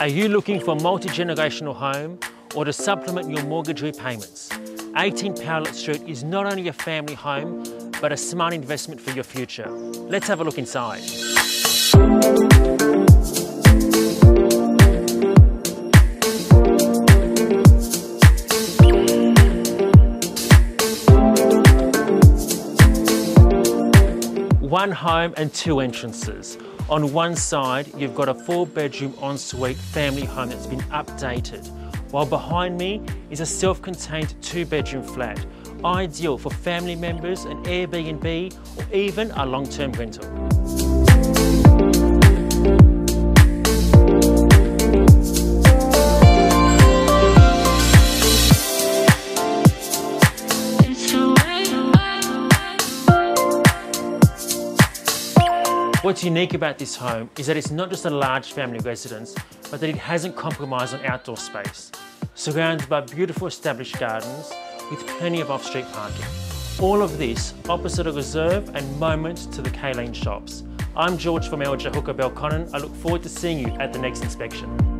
Are you looking for a multi-generational home or to supplement your mortgage repayments? 18 Powlett Street is not only a family home, but a smart investment for your future. Let's have a look inside. One home and two entrances. On one side, you've got a four bedroom ensuite family home that's been updated, while behind me is a self-contained two bedroom flat, ideal for family members, an Airbnb, or even a long-term rental. What's unique about this home is that it's not just a large family residence, but that it hasn't compromised on outdoor space. Surrounded by beautiful established gardens with plenty of off-street parking. All of this opposite a reserve and moment to the Kaleen shops. I'm George from LJ Hooker Belconnen. I look forward to seeing you at the next inspection.